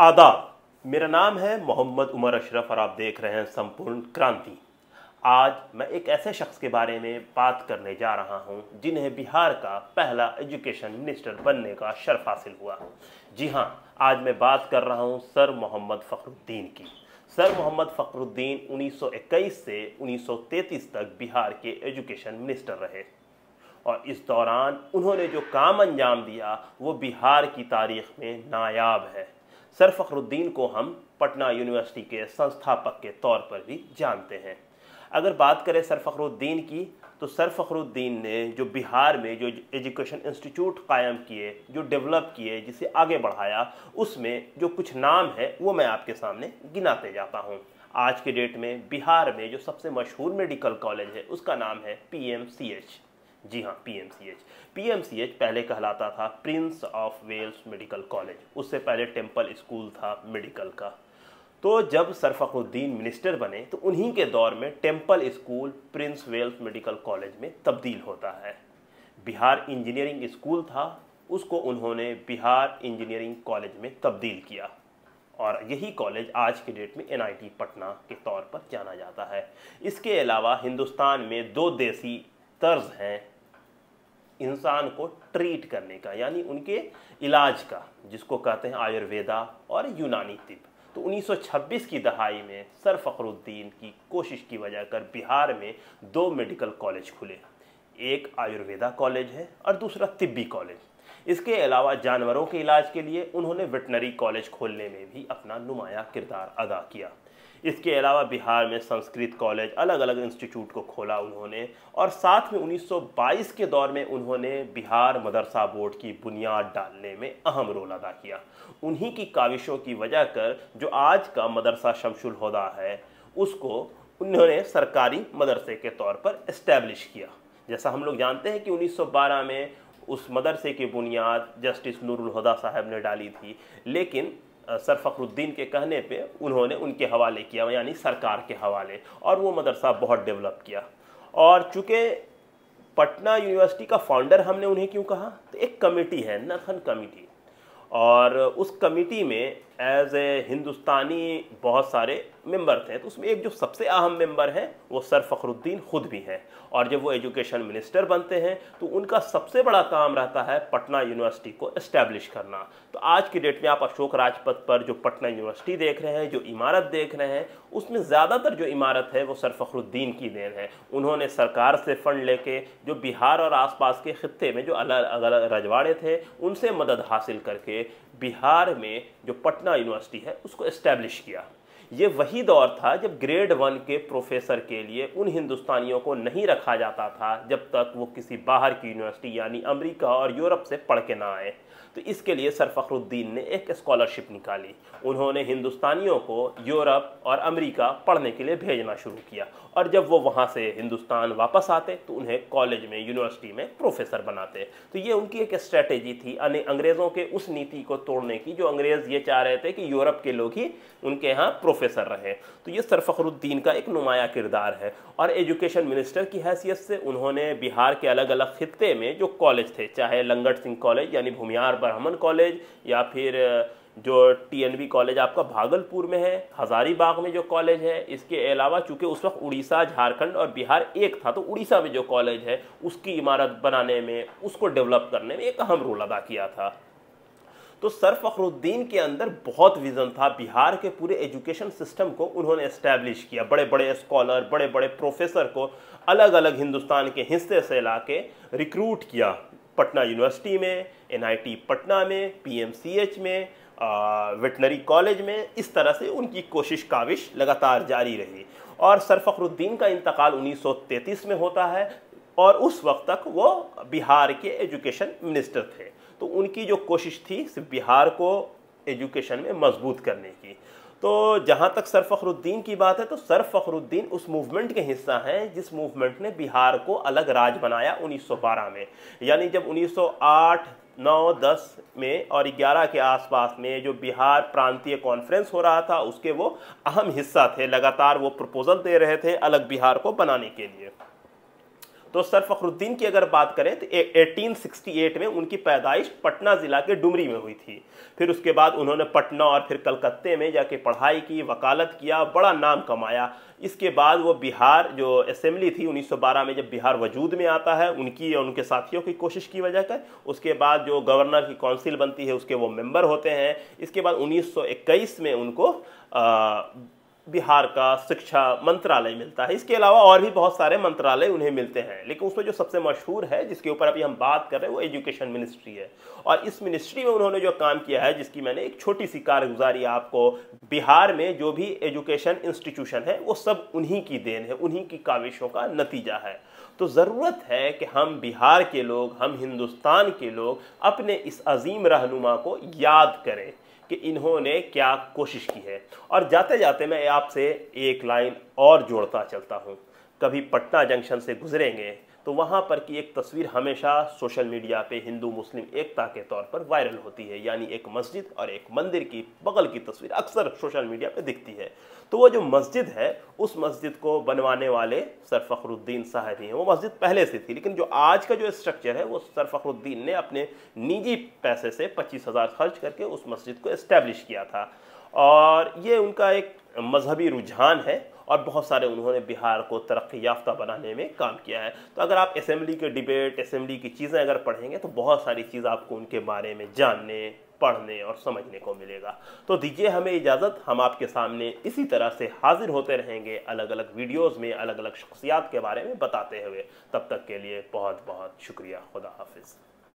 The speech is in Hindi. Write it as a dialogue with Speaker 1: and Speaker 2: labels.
Speaker 1: आदाब। मेरा नाम है मोहम्मद उमर अशरफ और आप देख रहे हैं संपूर्ण क्रांति। आज मैं एक ऐसे शख्स के बारे में बात करने जा रहा हूँ, जिन्हें बिहार का पहला एजुकेशन मिनिस्टर बनने का शर्फ हासिल हुआ। जी हाँ, आज मैं बात कर रहा हूँ सर मोहम्मद फ़खरुद्दीन की। सर मोहम्मद फ़खरुद्दीन 1921 से 1933 तक बिहार के एजुकेशन मिनिस्टर रहे। और इस दौरान उन्होंने जो काम अंजाम दिया, वो बिहार की तारीख में नायाब है। सर फ़खरुद्दीन को हम पटना यूनिवर्सिटी के संस्थापक के तौर पर भी जानते हैं। अगर बात करें सर फ़खरुद्दीन की तो सर फ़खरुद्दीन ने जो बिहार में जो एजुकेशन इंस्टीट्यूट कायम किए, जो डेवलप किए, जिसे आगे बढ़ाया, उसमें जो कुछ नाम है, वो मैं आपके सामने गिनाते जाता हूँ। आज के डेट में बिहार में जो सबसे मशहूर मेडिकल कॉलेज है, उसका नाम है पी एम सी एच जी हाँ पीएमसीएच पीएमसीएच पहले कहलाता था Prince of Wales Medical College उससे पहले टेंपल स्कूल था मेडिकल का. तो जब सर फ़खरुद्दीन मिनिस्टर बने तो उन्हीं के दौर में temple school Prince Wales Medical College में तब्दील होता है. बिहार इंजीनियरिंग स्कूल था, उसको उन्होंने बिहार इंजीनियरिंग कॉलेज में तब्दील किया. और यही कॉलेज आज के डेट में एनआईटी पटना के तौर पर जाना जाता है. इसके अलावा हिंदुस्तान में दो देसी तर्ज हैं इंसान को ट्रीट करने का, यानी उनके इलाज का, जिसको कहते हैं आयुर्वेदा और यूनानी तिब तो 1926 की दहाई में सर फ़खरुद्दीन की कोशिश की वजह कर बिहार में दो मेडिकल कॉलेज खुले। एक आयुर्वेदा कॉलेज है और दूसरा तिब्बी कॉलेज। इसके अलावा जानवरों के इलाज के लिए उन्होंने वेटनरी कॉलेज खोलने में भी अपना नुमाया किरदार अदा किया। इसके अलावा बिहार में संस्कृत कॉलेज अलग अलग इंस्टीट्यूट को खोला उन्होंने और साथ में 1922 के दौर में उन्होंने बिहार मदरसा बोर्ड की बुनियाद डालने में अहम रोल अदा किया। उन्हीं की काविशों की वजह कर जो आज का मदरसा शमशुल होदा है, उसको उन्होंने सरकारी मदरसे के तौर पर इस्टेब्लिश किया। जैसा हम लोग जानते हैं कि 1912 में उस मदरसे की बुनियाद जस्टिस नूरुल साहब ने डाली थी, लेकिन सर फ़खरुद्दीन के कहने पे उन्होंने उनके हवाले किया, यानी सरकार के हवाले, और वो मदरसा बहुत डेवलप किया। और चूँकि पटना यूनिवर्सिटी का फाउंडर हमने उन्हें क्यों कहा? तो एक कमेटी है नथन कमेटी। और उस कमेटी में एज ए हिंदुस्तानी बहुत सारे मेंबर थे तो उसमें एक जो सबसे अहम मेंबर है, वो सर फ़खरुद्दीन खुद भी हैं। और जब वो एजुकेशन मिनिस्टर बनते हैं तो उनका सबसे बड़ा काम रहता है पटना यूनिवर्सिटी को इस्टेब्लिश करना। तो आज की डेट में आप अशोक राजपथ पर जो पटना यूनिवर्सिटी देख रहे हैं, जो इमारत देख रहे हैं, उसमें ज़्यादातर जो इमारत है, वो सर फ़खरुद्दीन की देन है। उन्होंने सरकार से फ़ंड लेके, जो बिहार और आसपास के खत्े में जो अलग अलग रजवाड़े थे, उनसे मदद हासिल करके बिहार में जो पटना यूनिवर्सिटी है उसको इस्टेब्लिश किया। ये वही दौर था जब ग्रेड वन के प्रोफेसर के लिए उन हिंदुस्तानियों को नहीं रखा जाता था, जब तक वो किसी बाहर की यूनिवर्सिटी यानी अमेरिका और यूरोप से पढ़ के ना आए। तो इसके लिए सर फ़खरुद्दीन ने एक स्कॉलरशिप निकाली। उन्होंने हिंदुस्तानियों को यूरोप और अमेरिका पढ़ने के लिए भेजना शुरू किया और जब वो वहाँ से हिंदुस्तान वापस आते तो उन्हें कॉलेज में यूनिवर्सिटी में प्रोफेसर बनाते। तो ये उनकी एक स्ट्रेटेजी थी। अंग्रेज़ों के उस नीति को तोड़ने की, जो अंग्रेज़ ये चाह रहे थे कि यूरोप के लोग ही उनके यहाँ प्रोफेसर रहे। तो ये सर फ़खरुद्दीन का एक नुमाया किरदार है और एजुकेशन मिनिस्टर की हैसियत से उन्होंने बिहार के अलग अलग खत्े में जो कॉलेज थे, चाहे लंगट सिंह कॉलेज यानी भूमियार ब्राह्मण कॉलेज या फिर, जो टीएनबी कॉलेज आपका भागलपुर में है, हज़ारीबाग में जो कॉलेज है, इसके अलावा चूँकि उस वक्त उड़ीसा, झारखंड और बिहार एक था तो उड़ीसा में जो कॉलेज है, उसकी इमारत बनाने में, उसको डेवलप करने में एक अहम रोल अदा किया था। तो सर फ़खरुद्दीन के अंदर बहुत विज़न था। बिहार के पूरे एजुकेशन सिस्टम को उन्होंने इस्टेब्लिश किया। बड़े बड़े स्कॉलर बड़े बड़े प्रोफेसर को अलग अलग हिंदुस्तान के हिस्से से ला रिक्रूट किया। पटना यूनिवर्सिटी में, एनआईटी पटना में, पीएमसीएच में वेटनरी कॉलेज में, इस तरह से उनकी कोशिश काविश लगातार जारी रही। और सर फ़खरुद्दीन का इंतकाल 1933 में होता है और उस वक्त तक वो बिहार के एजुकेशन मिनिस्टर थे। तो उनकी जो कोशिश थी सिर्फ़ बिहार को एजुकेशन में मज़बूत करने की। तो जहाँ तक सर फ़खरुद्दीन की बात है तो सर फ़खरुद्दीन उस मूवमेंट के हिस्सा हैं, जिस मूवमेंट ने बिहार को अलग राज बनाया 1912 में। यानी जब 1908 नौ, दस में और ग्यारह के आसपास में जो बिहार प्रांतीय कॉन्फ्रेंस हो रहा था, उसके वो अहम हिस्सा थे। लगातार वो प्रपोजल दे रहे थे अलग बिहार को बनाने के लिए। तो सर फखरुद्दीन की अगर बात करें तो 1868 में उनकी पैदाइश पटना ज़िला के डुमरी में हुई थी। फिर उसके बाद उन्होंने पटना और फिर कलकत्ते में जाके पढ़ाई की वकालत किया बड़ा नाम कमाया। इसके बाद वो बिहार जो असेंबली थी 1912 में जब बिहार वजूद में आता है उनकी और उनके साथियों की कोशिश की वजह कर उसके बाद जो गवर्नर की काउंसिल बनती है उसके वो मेंबर होते हैं। इसके बाद 1921 में उनको आ, बिहार का शिक्षा मंत्रालय मिलता है। इसके अलावा और भी बहुत सारे मंत्रालय उन्हें मिलते हैं। लेकिन उसमें जो सबसे मशहूर है, जिसके ऊपर अभी हम बात कर रहे हैं, वो एजुकेशन मिनिस्ट्री है। और इस मिनिस्ट्री में उन्होंने जो काम किया है, जिसकी मैंने एक छोटी सी कारगुजारी आपको बिहार में जो भी एजुकेशन इंस्टीट्यूशन है, वो सब उन्हीं की देन है, उन्हीं की काविशों का नतीजा है। तो ज़रूरत है कि हम बिहार के लोग, हम हिंदुस्तान के लोग अपने इस अजीम रहनुमा को याद करें। कि इन्होंने क्या कोशिश की है। और जाते जाते मैं आपसे एक लाइन और जोड़ता चलता हूँ। कभी पटना जंक्शन से गुजरेंगे तो वहाँ पर की एक तस्वीर हमेशा सोशल मीडिया पे हिंदू, मुस्लिम एकता के तौर पर वायरल होती है। यानी एक मस्जिद और एक मंदिर की बगल की तस्वीर अक्सर सोशल मीडिया पे दिखती है। तो वो जो मस्जिद है, उस मस्जिद को बनवाने वाले सर फखरुद्दीन साहब ही हैं। वो मस्जिद पहले से थी, लेकिन जो आज का जो स्ट्रक्चर है, वो सर फखरुद्दीन ने अपने निजी पैसे से पच्चीस हज़ार खर्च करके उस मस्जिद को इस्टेब्लिश किया था। और ये उनका एक मजहबी रुझान है और बहुत सारे उन्होंने बिहार को तरक्की याफ्ता बनाने में काम किया है। तो अगर आप असम्बली के डिबेट असम्बली की चीज़ें अगर पढ़ेंगे तो बहुत सारी चीज़ आपको उनके बारे में जानने, पढ़ने और समझने को मिलेगा। तो दीजिए हमें इजाज़त, हम आपके सामने इसी तरह से हाजिर होते रहेंगे अलग अलग वीडियोज़ में अलग अलग शख्सियात के बारे में बताते हुए। तब तक के लिए बहुत बहुत शुक्रिया। खुदा हाफिज़।